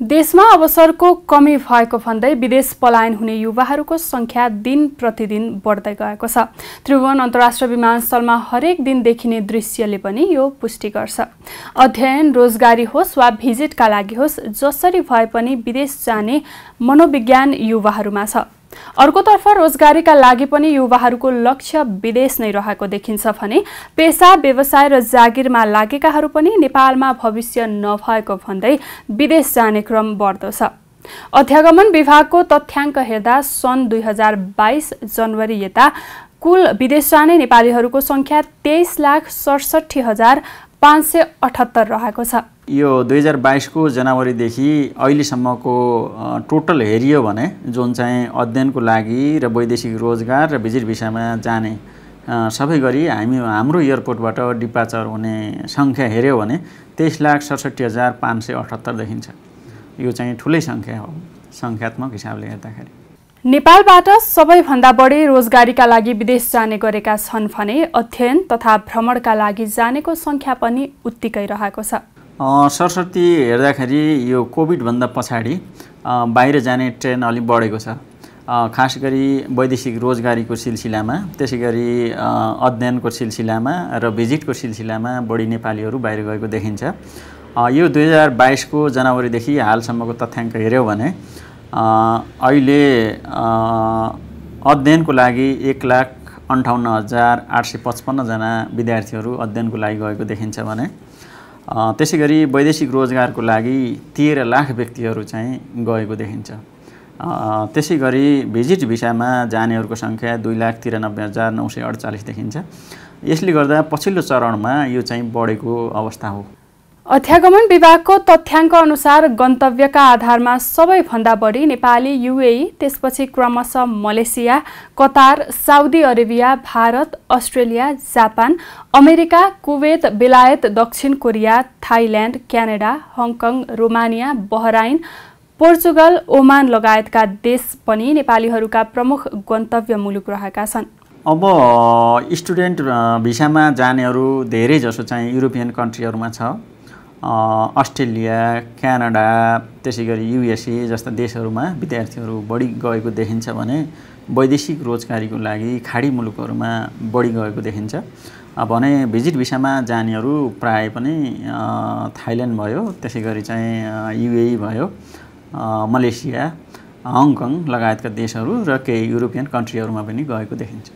देशमा अवसरको कमी भएको भन्दै विदेश पलायन हुने युवाहरूको सङ्ख्या दिन प्रतिदिन बढ्दै गएको छ। त्रिभुवन अन्तर्राष्ट्रिय विमानस्थलमा हरेक दिन देखिने दृश्यले पनि यो पुष्टि गर्छ। अध्ययन रोजगारी होस् वा भिजिटका लागि होस् जसरी भए पनि विदेश जाने मनोविज्ञान युवाहरूमा छ। अर्कोतर्फ रोजगारीका लागि पनि युवाहरूको लक्ष्य विदेश नै रहेको देखिन्छ भने पेसा व्यवसाय र जागिरमा लागेकाहरू पनि नेपालमा भविष्य नभएको भन्दै विदेश जाने क्रम बढ्दो छ अध्यागमन विभागको तथ्याङ्क हेर्दा सन् दुई हजार बाइस जनवरी यता कुल विदेश जाने नेपालीहरूको सङ्ख्या तेइस लाख सडसठी हजार पाँच सय अठहत्तर रहेको छ। यो दुई हजार बाइसको जनवरीदेखि अहिलेसम्मको टोटल हेरियो भने जुन चाहिँ अध्ययनको लागि र वैदेशिक रोजगार र भिजिट भिसामा जाने सबै गरी हामी हाम्रो एयरपोर्टबाट डिपाचर हुने सङ्ख्या हेऱ्यो भने तेइस लाख सडसठी हजार पाँच सय अठहत्तर देखिन्छ। यो चाहिँ ठुलै सङ्ख्या हो सङ्ख्यात्मक हिसाबले हेर्दाखेरि। नेपालबाट सबैभन्दा बढी रोजगारीका लागि विदेश जाने गरेका छन् भने अध्ययन तथा भ्रमणका लागि जानेको सङ्ख्या पनि उत्तिकै रहेको छ। सरस्वती हेर्दाखेरि यो कोभिडभन्दा पछाडि बाहिर जाने ट्रेन अलिक बढेको छ। खास गरी वैदेशिक रोजगारीको सिलसिलामा त्यसै गरी अध्ययनको सिलसिलामा र भिजिटको सिलसिलामा बढी नेपालीहरू बाहिर गएको देखिन्छ। यो दुई हजार बाइसको जनवरीदेखि हालसम्मको तथ्याङ्क हेऱ्यौँ भने अहिले अध्ययनको लागि एक लाख अन्ठाउन्न हजार आठ सय पचपन्नजना विद्यार्थीहरू अध्ययनको लागि गएको देखिन्छ भने त्यसै गरी वैदेशिक रोजगारको लागि तेह्र लाख व्यक्तिहरू चाहिँ गएको देखिन्छ। त्यसै गरी भिजिट भिसामा जानेहरूको सङ्ख्या दुई लाख तिरानब्बे हजार नौ सय अडचालिस देखिन्छ। यसले गर्दा पछिल्लो चरणमा यो चाहिँ बढेको अवस्था हो। अध्यागमन विभागको तथ्याङ्क अनुसार गन्तव्यका आधारमा सबैभन्दा बढी नेपाली युएई त्यसपछि क्रमशः Malaysia Qatar Saudi Arabia Bharat Australia Japan America Kuwait बेलायत दक्षिण Korea Thailand Canada Hong Kong Romania Bahrain Portugal Oman लगायतका देश पनि नेपालीहरूका प्रमुख गन्तव्य मुलुक रहेका छन्। अब स्टुडेन्ट भिसामा जानेहरू धेरै जसो चाहिँ युरोपियन कन्ट्रीहरूमा छ। अस्ट्रेलिया क्यानाडा त्यसै गरी युएसए जस्ता देशहरूमा विद्यार्थीहरू बढी गएको देखिन्छ भने वैदेशिक रोजगारीको लागि खाडी मुलुकहरूमा बढी गएको देखिन्छ। भने भिजिट भिसामा जानेहरू प्राय पनि थाइल्यान्ड भयो त्यसै गरी चाहिँ युए भयो मलेसिया हङकङ लगायतका देशहरू र केही युरोपियन कन्ट्रीहरूमा पनि गएको देखिन्छ।